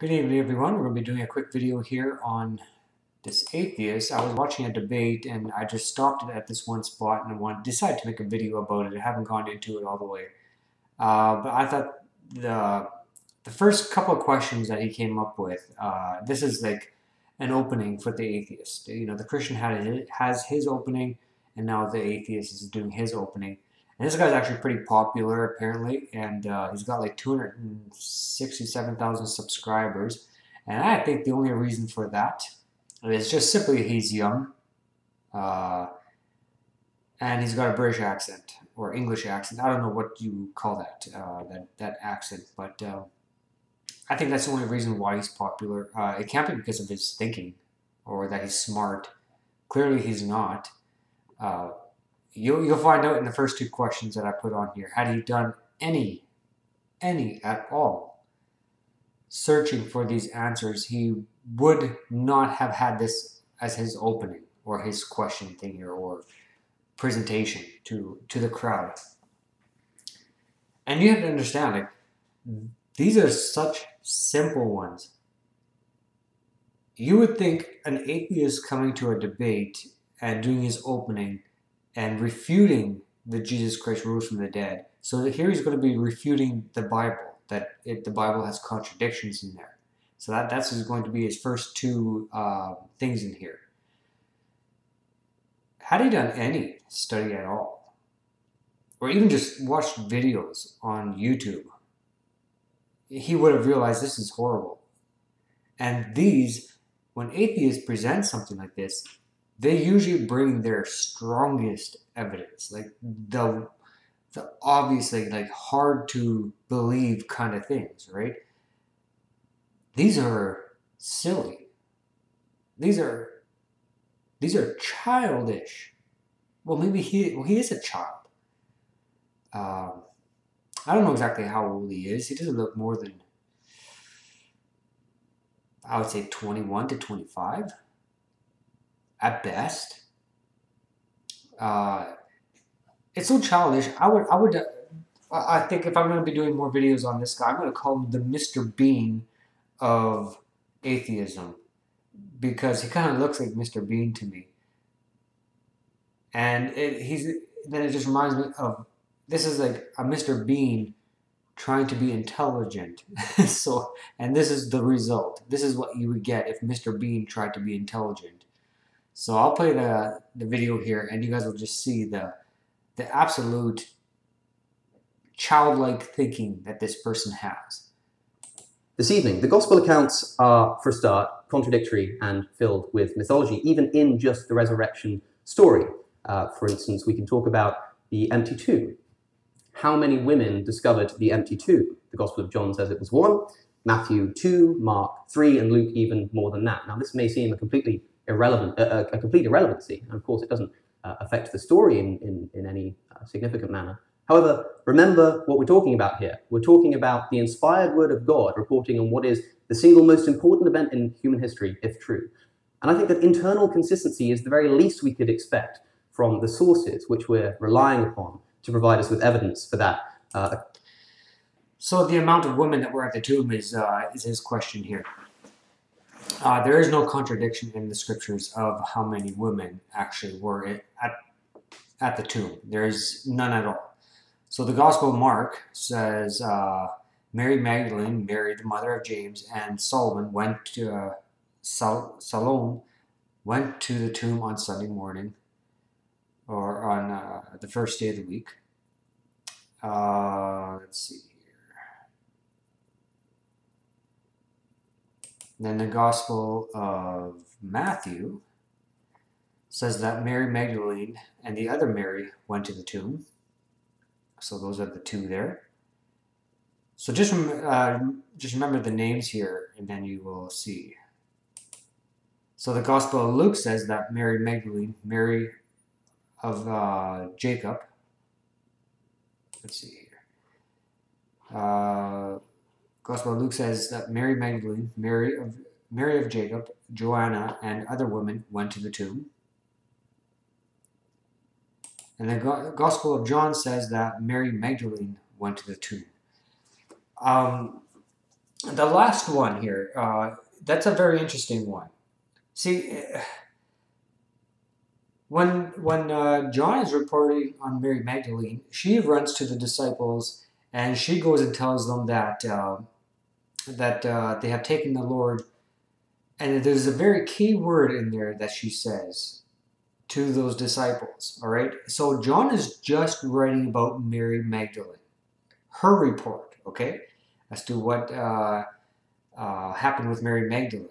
Good evening, everyone. We're going to be doing a quick video here on this atheist. I was watching a debate and I just stopped it at this one spot and I wanted, decided to make a video about it. I haven't gone into it all the way. Uh, but I thought the the first couple of questions that he came up with, uh, this is like an opening for the atheist. You know, the Christian had has his opening and now the atheist is doing his opening. And this guy's actually pretty popular, apparently, and uh, he's got like 267,000 subscribers. And I think the only reason for that is just simply he's young, uh, and he's got a British accent or English accent. I don't know what you call that uh, that that accent, but uh, I think that's the only reason why he's popular. Uh, it can't be because of his thinking or that he's smart. Clearly, he's not. You'll, you'll find out in the first two questions that I put on here. Had he done any, any at all, searching for these answers, he would not have had this as his opening or his question thing here or presentation to, to the crowd. And you have to understand, like, these are such simple ones. You would think an atheist coming to a debate and doing his opening and refuting that Jesus Christ rose from the dead. So here he's going to be refuting the Bible, that it, the Bible has contradictions in there. So that, that's going to be his first two uh, things in here. Had he done any study at all, or even just watched videos on YouTube, he would have realized this is horrible. And these, when atheists present something like this, they usually bring their strongest evidence, like the the obviously like hard to believe kind of things, right? These are silly. These are these are childish. Well, maybe he well he is a child. Um, I don't know exactly how old he is. He doesn't look more than I would say twenty one to twenty five at best. Uh, it's so childish. I would, I would, uh, I think if I'm going to be doing more videos on this guy, I'm going to call him the Mr. Bean of atheism because he kind of looks like Mr. Bean to me. And it, he's then it just reminds me of this is like a Mr. Bean trying to be intelligent. so, and this is the result. This is what you would get if Mr. Bean tried to be intelligent. So I'll play the, the video here and you guys will just see the, the absolute childlike thinking that this person has. This evening, the Gospel accounts are, for a start, contradictory and filled with mythology, even in just the resurrection story. Uh, for instance, we can talk about the empty tomb. How many women discovered the empty tomb? The Gospel of John says it was one, Matthew 2, Mark 3, and Luke even more than that. Now, this may seem a completely irrelevant, a, complete irrelevancy. And of course, it doesn't uh, affect the story in, in, in any uh, significant manner. However, remember what we're talking about here. We're talking about the inspired word of God reporting on what is the single most important event in human history, if true. And I think that internal consistency is the very least we could expect from the sources which we're relying upon to provide us with evidence for that. Uh, so the amount of women that were at the tomb is, uh, is his question here. Uh, there is no contradiction in the scriptures of how many women actually were at, at the tomb. There is none at all. So the Gospel of Mark says uh, Mary Magdalene, Mary the mother of James, and Solomon went to uh, Sal- Salome went to the tomb on Sunday morning, or on uh, the first day of the week. Uh, let's see. Then the Gospel of Matthew says that Mary Magdalene and the other Mary went to the tomb. So those are the two there. So just uh, just remember the names here, and then you will see. So the Gospel of Luke says that Mary Magdalene, Mary of uh, Jacob. Let's see here. Uh, Gospel of Luke says that Mary Magdalene, Mary of Mary of Jacob, Joanna, and other women went to the tomb. And the Gospel of John says that Mary Magdalene went to the tomb. Um, the last one here, uh, that's a very interesting one. See, when when uh, John is reporting on Mary Magdalene, she runs to the disciples and she goes and tells them that uh, that uh, they have taken the Lord. And there's a very key word in there that she says to those disciples. All right. So John is just writing about Mary Magdalene, her report. Okay, as to what uh, uh, happened with Mary Magdalene.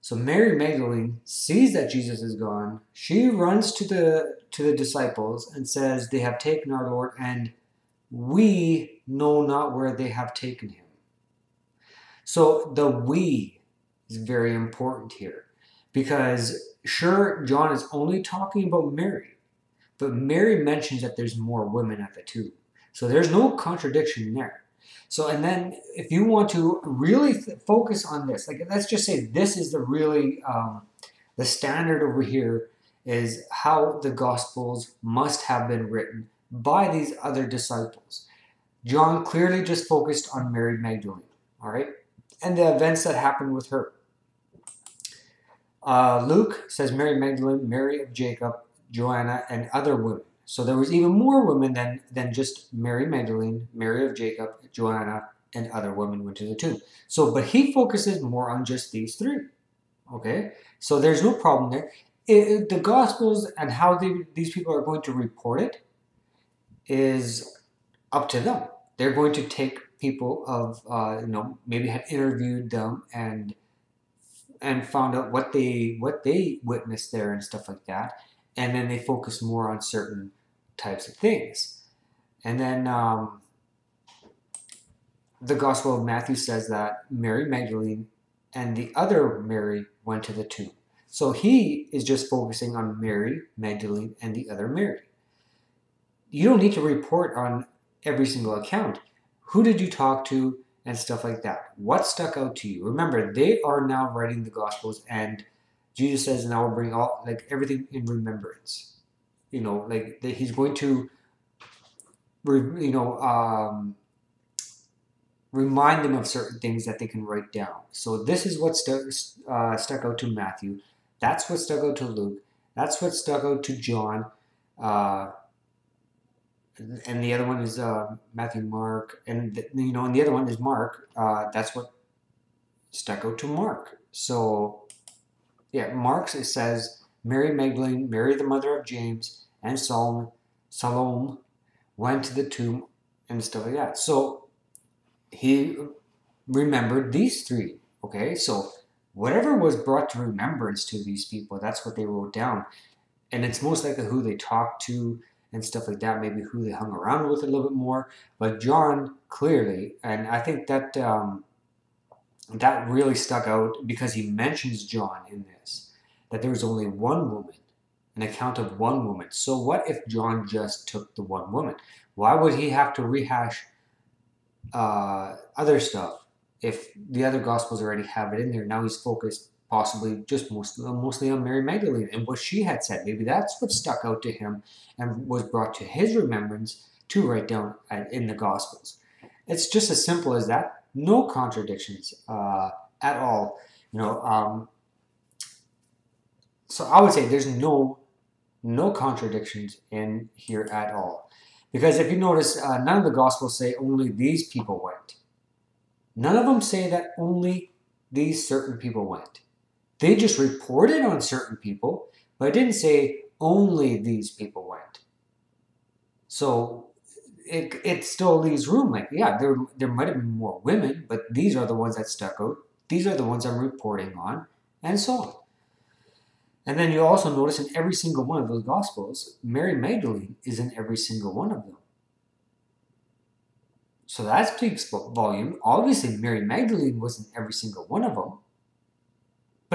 So Mary Magdalene sees that Jesus is gone. She runs to the to the disciples and says, "They have taken our Lord, and we know not where they have taken him." So the we is very important here because sure John is only talking about Mary, but Mary mentions that there's more women at the tomb. So there's no contradiction there. So, and then if you want to really focus on this, like let's just say this is the really um, the standard over here is how the Gospels must have been written by these other disciples. John clearly just focused on Mary Magdalene, all right, and the events that happened with her. Uh, Luke says Mary Magdalene, Mary of Jacob, Joanna, and other women. So there was even more women than, than just Mary Magdalene, Mary of Jacob, Joanna, and other women went to the tomb. So, but he focuses more on just these three. Okay, so there's no problem there. It, the Gospels and how they, these people are going to report it is up to them. They're going to take people of uh, you know maybe have interviewed them and and found out what they what they witnessed there and stuff like that and then they focus more on certain types of things. And then um, the Gospel of Matthew says that Mary Magdalene and the other Mary went to the tomb. So he is just focusing on Mary Magdalene and the other Mary. You don't need to report on every single account. Who did you talk to and stuff like that? What stuck out to you? Remember, they are now writing the Gospels and Jesus says, "Now I will bring all like everything in remembrance." You know, like that He's going to, you know, um, remind them of certain things that they can write down. So this is what stuck uh, stuck out to Matthew. That's what stuck out to Luke. That's what stuck out to John. Uh, and the other one is uh, Matthew, Mark, and the, you know, and the other one is Mark. Uh, that's what stuck out to Mark. So yeah, Mark it says Mary Magdalene, Mary the mother of James, and Salome, Salome went to the tomb and stuff like that. So he remembered these three. Okay, so whatever was brought to remembrance to these people, that's what they wrote down. And it's most likely who they talked to and stuff like that, maybe who they hung around with a little bit more. But John clearly, and I think that um, that really stuck out because he mentions John in this that there was only one woman, an account of one woman. So, what if John just took the one woman? Why would he have to rehash uh, other stuff if the other Gospels already have it in there? Now he's focused possibly just mostly, mostly on Mary Magdalene and what she had said. Maybe that's what stuck out to him and was brought to his remembrance to write down in the Gospels. It's just as simple as that no contradictions uh, at all. You know, um, so I would say there's no no contradictions in here at all, because if you notice, uh, none of the Gospels say only these people went. None of them say that only these certain people went. They just reported on certain people, but didn't say only these people went. So it, it still leaves room. Like, yeah, there there might have been more women, but these are the ones that stuck out. These are the ones I'm reporting on, and so on. And then you also notice in every single one of those Gospels, Mary Magdalene is in every single one of them. So that speaks volume. Obviously, Mary Magdalene was in every single one of them.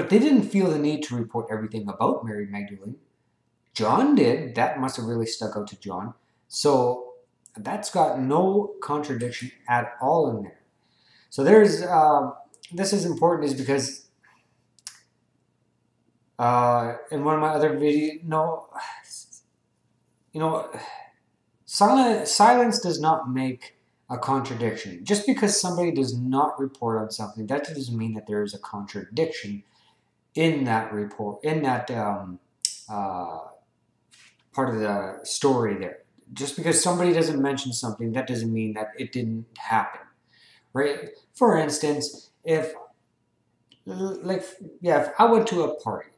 But they didn't feel the need to report everything about Mary Magdalene. John did. That must have really stuck out to John. So that's got no contradiction at all in there. So there's, uh, this is important is because uh, in one of my other videos, no, you know, silence, silence does not make a contradiction. Just because somebody does not report on something, that doesn't mean that there is a contradiction in that report, in that um, uh, part of the story there. Just because somebody doesn't mention something, that doesn't mean that it didn't happen, right? For instance, if, like, yeah, if I went to a party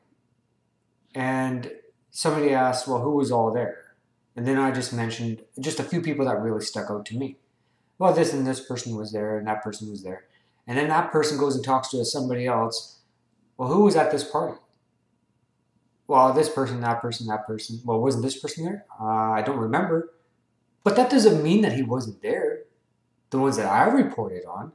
and somebody asked, well, who was all there? And then I just mentioned just a few people that really stuck out to me. Well, this and this person was there, and that person was there. And then that person goes and talks to somebody else. Well, who was at this party? Well, this person, that person, that person. Well, wasn't this person there? Uh, I don't remember. But that doesn't mean that he wasn't there. The ones that I reported on.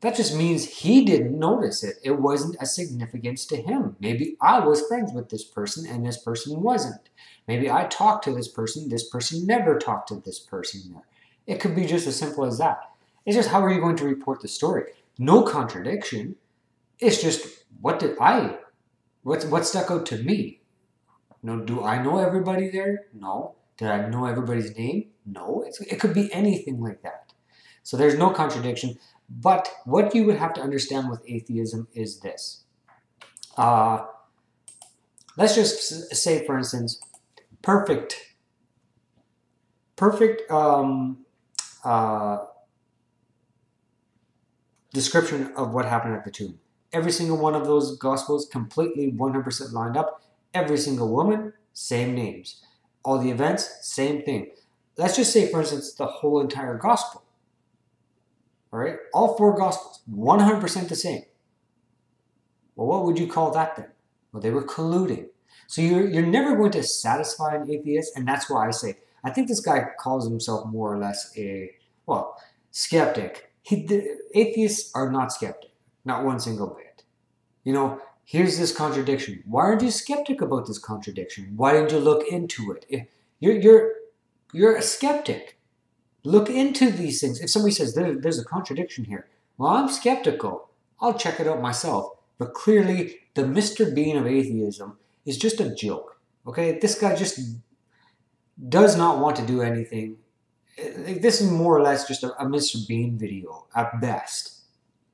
That just means he didn't notice it. It wasn't a significance to him. Maybe I was friends with this person and this person wasn't. Maybe I talked to this person, this person never talked to this person there. It could be just as simple as that. It's just how are you going to report the story? No contradiction. It's just what did I, what, what stuck out to me? No, do I know everybody there? No. Did I know everybody's name? No. It's, it could be anything like that. So there's no contradiction. But what you would have to understand with atheism is this. Uh, let's just say, for instance, perfect, perfect um, uh, description of what happened at the tomb. Every single one of those gospels completely 100% lined up. Every single woman, same names. All the events, same thing. Let's just say, for instance, the whole entire gospel. All right, all four gospels, 100% the same. Well, what would you call that then? Well, they were colluding. So you're, you're never going to satisfy an atheist, and that's why I say, I think this guy calls himself more or less a, well, skeptic. He, the, atheists are not skeptic, not one single bit. You know, here's this contradiction. Why aren't you skeptic about this contradiction? Why didn't you look into it? You're, you're, you're a skeptic. Look into these things. If somebody says there, there's a contradiction here, well, I'm skeptical. I'll check it out myself. But clearly, the Mr. Bean of atheism is just a joke. Okay, this guy just does not want to do anything. This is more or less just a, a Mr. Bean video at best.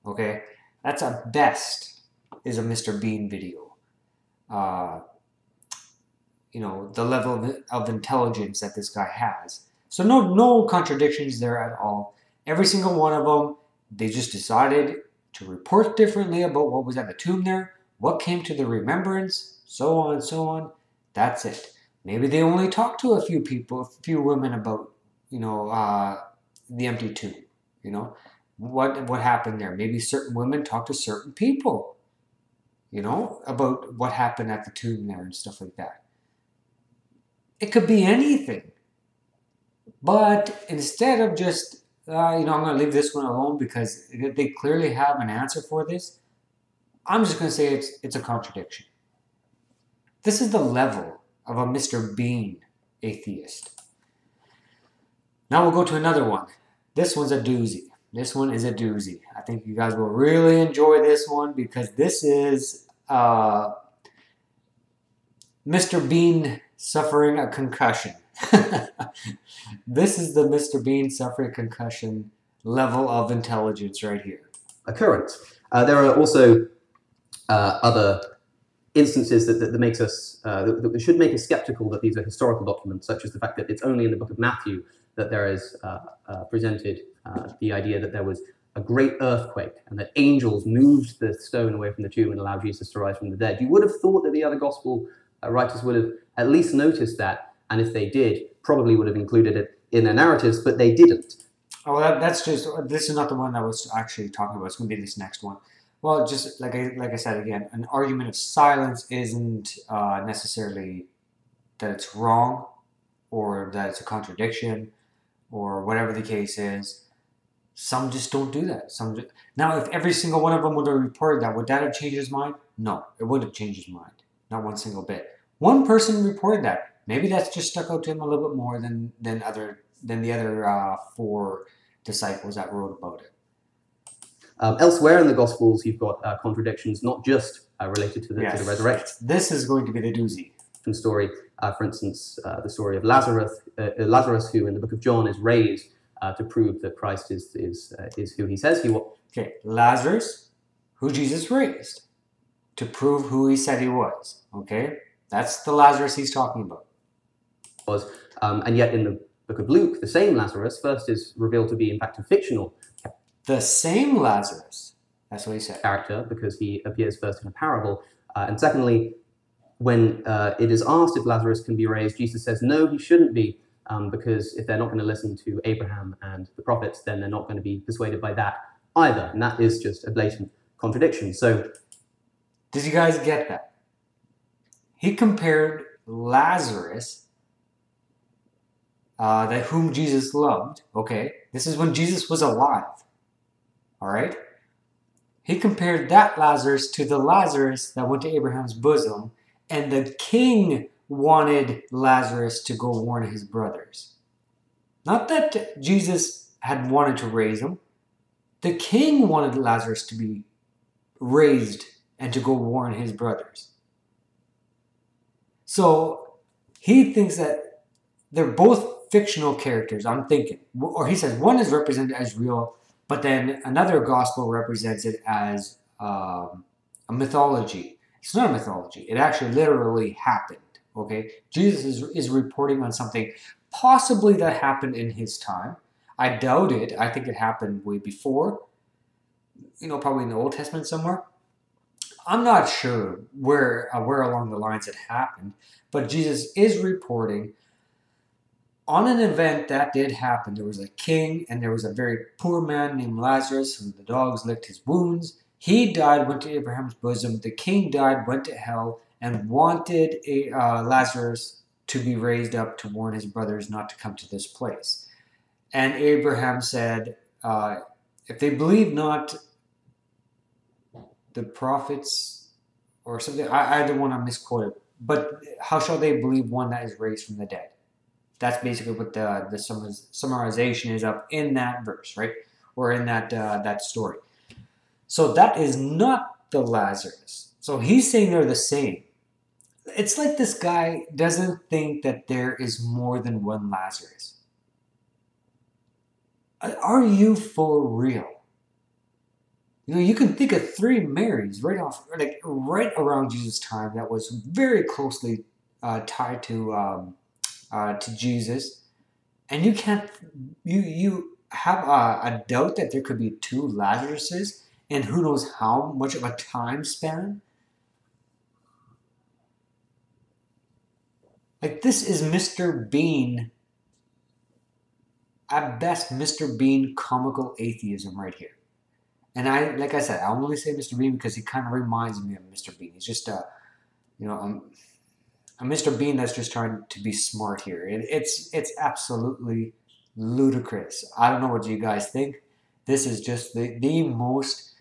Okay, that's at best is a Mr. Bean video. Uh, you know the level of, of intelligence that this guy has. So no, no contradictions there at all. Every single one of them, they just decided to report differently about what was at the tomb there, what came to the remembrance, so on and so on. That's it. Maybe they only talked to a few people, a few women about, you know, uh, the empty tomb. You know, what what happened there? Maybe certain women talk to certain people. You know, about what happened at the tomb there and stuff like that. It could be anything. But instead of just, uh, you know, I'm going to leave this one alone because they clearly have an answer for this, I'm just going to say it's, it's a contradiction. This is the level of a Mr. Bean atheist. Now we'll go to another one. This one's a doozy. This one is a doozy. I think you guys will really enjoy this one because this is uh, Mr. Bean suffering a concussion. this is the Mr. Bean suffering concussion level of intelligence right here. Occurrence. Uh, there are also uh, other instances that, that, that makes us uh, that, that, should make us skeptical that these are historical documents, such as the fact that it's only in the book of Matthew that there is uh, uh, presented uh, the idea that there was a great earthquake and that angels moved the stone away from the tomb and allowed Jesus to rise from the dead. You would have thought that the other gospel writers would have at least noticed that and if they did, probably would have included it in their narratives, but they didn't. Oh, that, that's just this is not the one I was actually talking about. It's going to be this next one. Well, just like I like I said again, an argument of silence isn't uh, necessarily that it's wrong or that it's a contradiction or whatever the case is. Some just don't do that. Some just, now, if every single one of them would have reported that, would that have changed his mind? No, it wouldn't have changed his mind. Not one single bit. One person reported that. Maybe that's just stuck out to him a little bit more than than other than the other uh, four disciples that wrote about it. Um, elsewhere in the Gospels, you've got uh, contradictions, not just uh, related to the, yes. to the, resurrection. This is going to be the doozy. Story, uh, for instance, uh, the story of Lazarus, uh, Lazarus, who in the book of John is raised uh, to prove that Christ is is uh, is who he says he was. Okay, Lazarus, who Jesus raised, to prove who he said he was. Okay, that's the Lazarus he's talking about. Was um, and yet in the book of Luke, the same Lazarus first is revealed to be in fact a fictional The same Lazarus. That's what he said. character because he appears first in a parable, uh, and secondly, when uh, it is asked if Lazarus can be raised, Jesus says no, he shouldn't be. Um, because if they're not going to listen to Abraham and the prophets, then they're not going to be persuaded by that either. And that is just a blatant contradiction. So Did you guys get that? He compared Lazarus, uh, that whom Jesus loved. Okay, this is when Jesus was alive. All right. He compared that Lazarus to the Lazarus that went to Abraham's bosom, and the king wanted Lazarus to go warn his brothers. Not that Jesus had wanted to raise him. The king wanted Lazarus to be raised and to go warn his brothers. So he thinks that they're both fictional characters, I'm thinking. Or he says one is represented as real, but then another gospel represents it as um, a mythology. It's not a mythology, it actually literally happened. Okay? Jesus is, is reporting on something possibly that happened in his time. I doubt it. I think it happened way before. You know, probably in the Old Testament somewhere. I'm not sure where uh, where along the lines it happened, but Jesus is reporting on an event that did happen. There was a king, and there was a very poor man named Lazarus, who the dogs licked his wounds. He died, went to Abraham's bosom. The king died, went to hell, and wanted a, uh, Lazarus to be raised up to warn his brothers not to come to this place. And Abraham said, uh, If they believe not the prophets or something, I, I don't want to misquote it, but how shall they believe one that is raised from the dead? That's basically what the, the summarization is up in that verse, right? Or in that, uh, that story. So that is not the Lazarus. So he's saying they're the same. It's like this guy doesn't think that there is more than one Lazarus. Are you for real? You know, you can think of three Marys right off, like right around Jesus' time that was very closely uh, tied to um, uh, to Jesus, and you can't you you have a, a doubt that there could be two Lazaruses, and who knows how much of a time span. Like this is Mr. Bean. At best, Mr. Bean comical atheism right here. And I, like I said, I only say Mr. Bean because he kind of reminds me of Mr. Bean. He's just a, you know, um, a Mr. Bean that's just trying to be smart here. It, it's it's absolutely ludicrous. I don't know what you guys think. This is just the, the most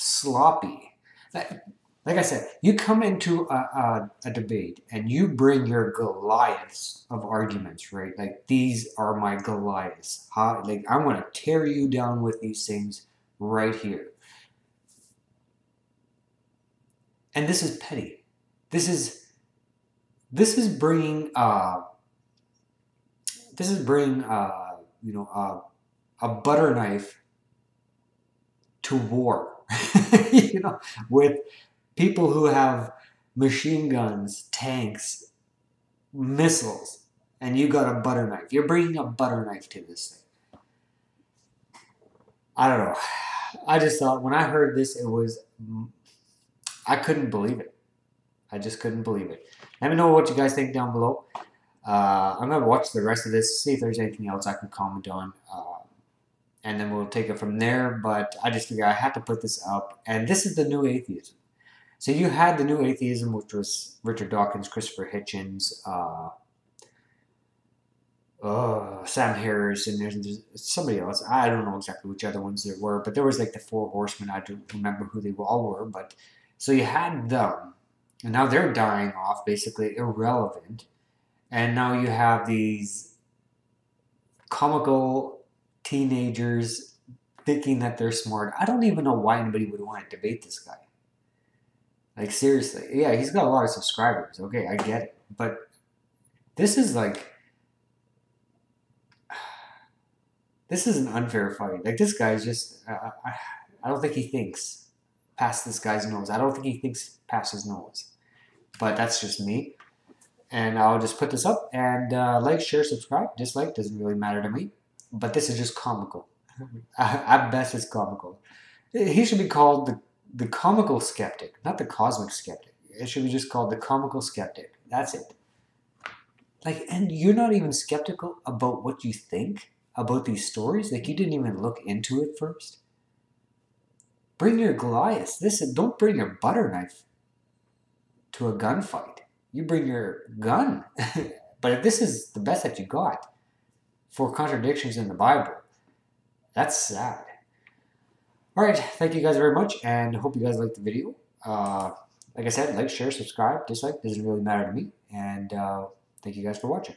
sloppy. Like, I said, you come into a, a, a, debate and you bring your Goliaths of arguments, right? Like these are my Goliaths. Like I'm going to tear you down with these things right here. And this is petty. This is this is bringing uh, this is bringing uh, you know uh, a butter knife to war. you know, with people who have machine guns, tanks, missiles, and you got a butter knife. You're bringing a butter knife to this thing. I don't know. I just thought when I heard this, it was, I couldn't believe it. I just couldn't believe it. Let me know what you guys think down below. Uh, I'm to watch the rest of this, see if there's anything else I can comment on. Uh, and then we'll take it from there. But I just figured I had to put this up. And this is the new atheism. So you had the new atheism, which was Richard Dawkins, Christopher Hitchens, uh, uh, Sam Harris, and there's, there's, somebody else. I don't know exactly which other ones there were, but there was like the Four Horsemen. I don't remember who they all were, but so you had them, and now they're dying off, basically irrelevant. And now you have these comical teenagers thinking that they're smart. I don't even know why anybody would want to debate this guy. Like seriously, yeah, he's got a lot of subscribers. Okay, I get it, but this is like this is an unfair fight. Like this guy's just, uh, I, don't think he thinks past this guy's nose. I don't think he thinks past his nose. But that's just me. And I'll just put this up and uh, like, share, subscribe. Dislike doesn't really matter to me. But this is just comical. Mm-hmm. At best, it's comical. He should be called the, the comical skeptic, not the cosmic skeptic. It should be just called the comical skeptic. That's it. Like, and you're not even skeptical about what you think about these stories. Like, you didn't even look into it first. Bring your Goliath. This is, don't bring your butter knife to a gunfight. You bring your gun. but if this is the best that you got for contradictions in the Bible, that's sad. All right, thank you guys very much, and hope you guys liked the video. Uh, like I said, like, share, subscribe, dislike doesn't really matter to me, and uh, thank you guys for watching.